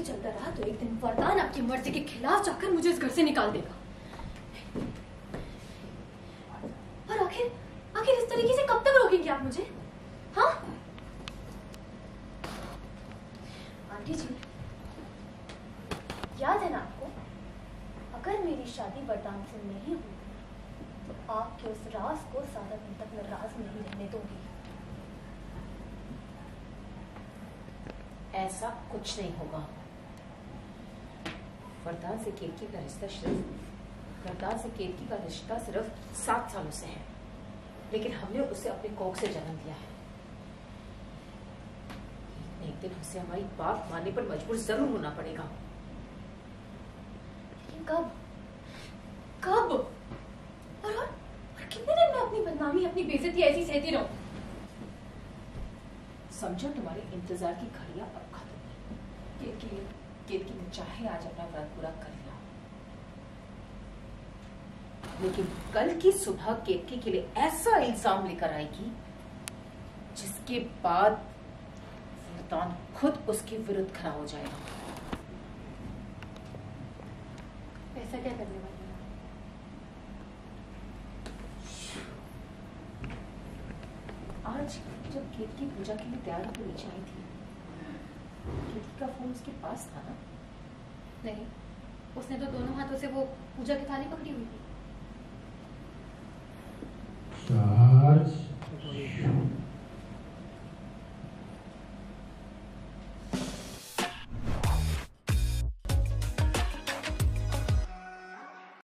तो एक दिन वरदान आपकी मर्ज़ी के खिलाफ जाकर मुझे इस घर से निकाल देगा। और आखिर आखिर इस तरीके से कब तक रोकेंगे आप मुझे? हाँ? आंटी जी, याद है ना आपको? अगर मेरी शादी वरदान से नहीं हुई तो आपके उस राज को सारा दिन तक मैं राज नहीं रहने दूँगी। ऐसा कुछ नहीं होगा। वरदान से केतकी का रिश्ता सिर्फ़ वरदान से केतकी का रिश्ता सिर्फ़ सात सालों से है। लेकिन हमने उसे अपने कोख से जन्म दिया है। एक दिन उसे हमारी बात मानने पर मजबूर ज़रूर होना पड़ेगा। कब? कब? और, और, कितने दिन मैं अपनी बदनामी अपनी बेइज्जती ऐसी सहती रहूँ? समझो तुम्हारे इंतज़ार की घड़ियाँ अब खत्म ने चाहे आज अपना व्रत पूरा कर लिया लेकिन कल की सुबह केतकी के लिए ऐसा इल्ज़ाम लेकर आएगी जिसके बाद वरदान खुद उसके विरुद्ध खड़ा हो जाएगा। ऐसा क्या करने वाली आज जब केतकी पूजा के लिए तैयार होकर नीचे आई थी का फ़ोन उसके पास था ना? नहीं। उसने तो दोनों हाथों से वो पूजा की थाली पकड़ी हुई थी।